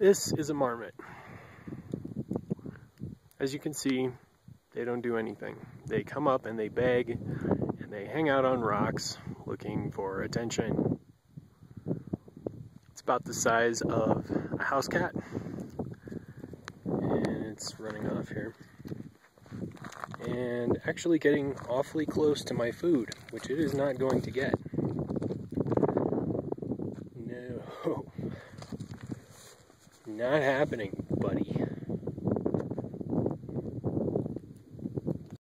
This is a marmot. As you can see, they don't do anything. They come up and they beg and they hang out on rocks looking for attention. It's about the size of a house cat. And it's running off here. And actually getting awfully close to my food, which it is not going to get. No. Not happening, buddy.